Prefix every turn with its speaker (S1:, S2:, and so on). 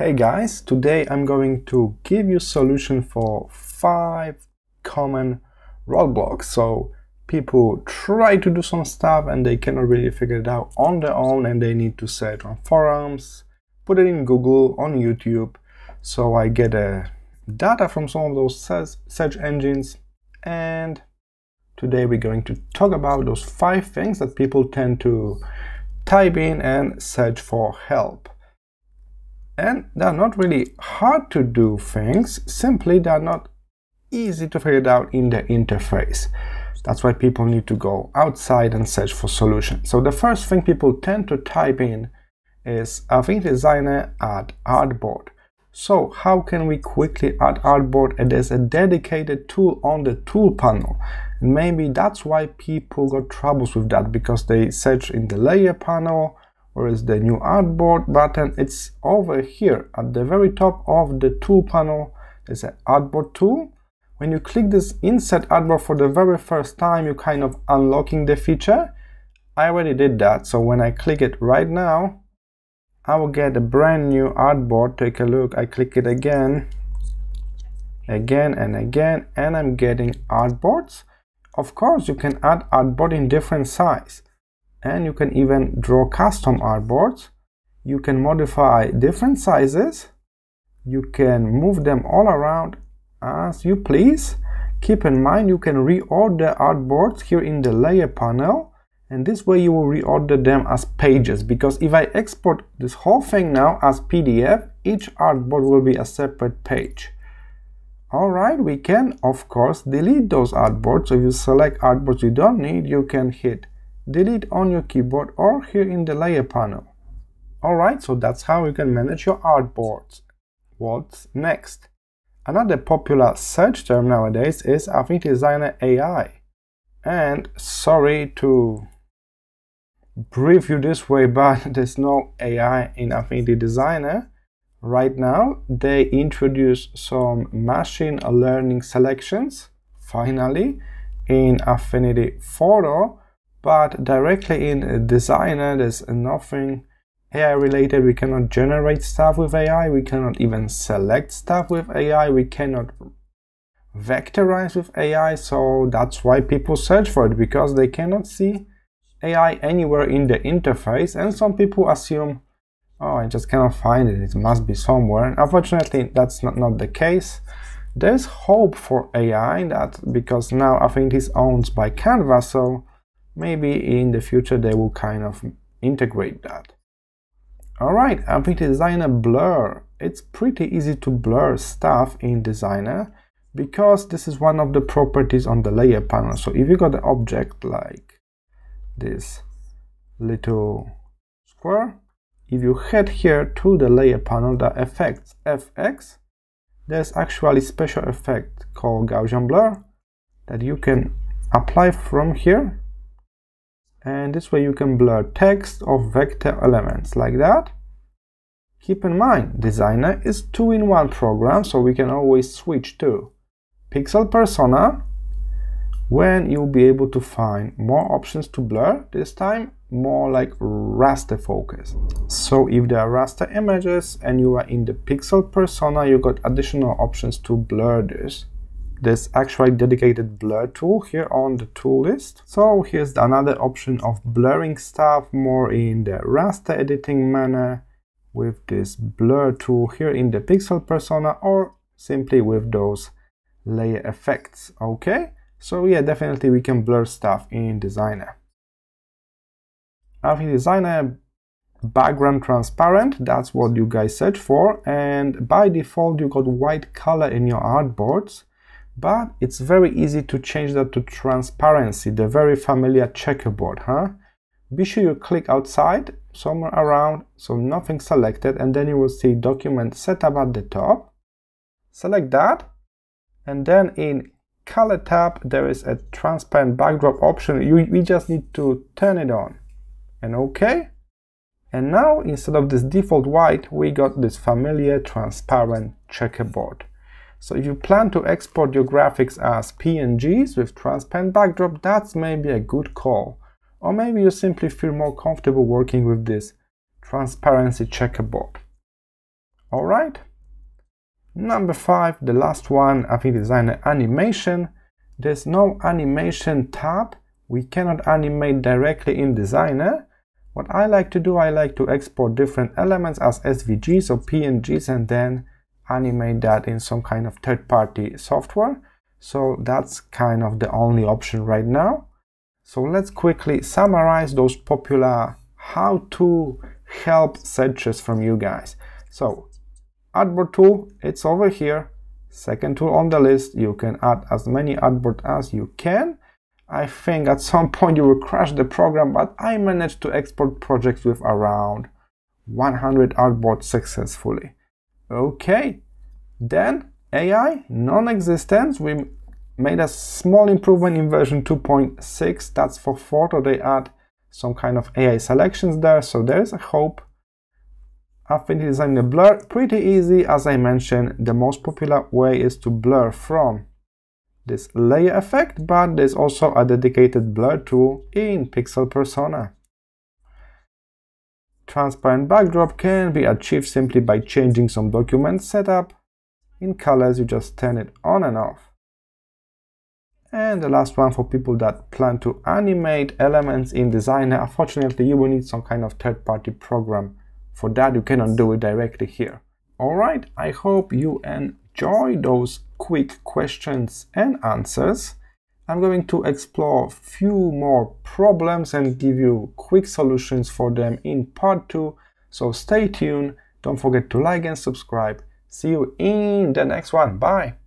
S1: Hey guys, today I'm going to give you solution for five common roadblocks. So people try to do some stuff and they cannot really figure it out on their own and they need to search on forums, put it in Google, on YouTube. So I get uh, data from some of those search engines and today we're going to talk about those five things that people tend to type in and search for help. And they're not really hard to do things, simply they're not easy to figure it out in the interface. That's why people need to go outside and search for solutions. So the first thing people tend to type in is Affinity Designer add artboard. So how can we quickly add artboard? And there's a dedicated tool on the tool panel. And maybe that's why people got troubles with that because they search in the layer panel where is the new artboard button. It's over here at the very top of the tool panel. There's an artboard tool. When you click this insert artboard for the very first time you kind of unlocking the feature. I already did that so when I click it right now I will get a brand new artboard. Take a look. I click it again again and again and I'm getting artboards. Of course you can add artboard in different size and you can even draw custom artboards. You can modify different sizes. You can move them all around as you please. Keep in mind you can reorder artboards here in the layer panel. And this way you will reorder them as pages. Because if I export this whole thing now as PDF each artboard will be a separate page. Alright, we can of course delete those artboards. So if you select artboards you don't need, you can hit delete on your keyboard or here in the layer panel. Alright, so that's how you can manage your artboards. What's next? Another popular search term nowadays is Affinity Designer AI. And sorry to brief you this way, but there's no AI in Affinity Designer. Right now, they introduce some machine learning selections, finally, in Affinity Photo, but directly in Designer there's nothing AI related. We cannot generate stuff with AI we cannot even select stuff with AI we cannot vectorize with AI so that's why people search for it because they cannot see AI anywhere in the interface. And some people assume oh I just cannot find it. It must be somewhere. And unfortunately that's not, not the case. There's hope for AI that because now I think it's owned by Canva. So maybe in the future they will kind of integrate that. Alright, Affinity Designer Blur. It's pretty easy to blur stuff in Designer because this is one of the properties on the layer panel. So if you got an object like this little square, if you head here to the layer panel, the effects FX, there's actually special effect called Gaussian blur that you can apply from here and this way you can blur text of vector elements like that. Keep in mind designer is two-in-one program so we can always switch to pixel persona when you'll be able to find more options to blur. This time more like raster focus. So if there are raster images and you are in the pixel persona you got additional options to blur this there's actually dedicated blur tool here on the tool list. So here's another option of blurring stuff more in the raster editing manner with this blur tool here in the pixel persona or simply with those layer effects. Okay, so yeah, definitely we can blur stuff in Designer. After Designer background transparent, that's what you guys search for. And by default, you got white color in your artboards but it's very easy to change that to transparency, the very familiar checkerboard, huh? Be sure you click outside, somewhere around, so nothing selected, and then you will see document setup at the top. Select that, and then in color tab, there is a transparent backdrop option. You, we just need to turn it on, and okay. And now, instead of this default white, we got this familiar transparent checkerboard. So if you plan to export your graphics as PNGs with transparent backdrop, that's maybe a good call. Or maybe you simply feel more comfortable working with this transparency checkerboard. All right. Number five, the last one, I think Designer animation. There's no animation tab. We cannot animate directly in Designer. What I like to do, I like to export different elements as SVGs or PNGs and then animate that in some kind of third-party software. So that's kind of the only option right now. So let's quickly summarize those popular how to help searches from you guys. So artboard tool, it's over here. Second tool on the list, you can add as many artboard as you can. I think at some point you will crash the program, but I managed to export projects with around 100 artboards successfully. Okay, then AI, non-existence. We made a small improvement in version 2.6. That's for photo. They add some kind of AI selections there, so there's a hope. Affinity the blur, pretty easy. As I mentioned, the most popular way is to blur from this layer effect, but there's also a dedicated blur tool in Pixel Persona. Transparent backdrop can be achieved simply by changing some document setup. In colors, you just turn it on and off. And the last one for people that plan to animate elements in Designer, unfortunately you will need some kind of third-party program. For that you cannot do it directly here. Alright, I hope you enjoy those quick questions and answers. I'm going to explore a few more problems and give you quick solutions for them in part 2. So stay tuned, don't forget to like and subscribe. See you in the next one. Bye!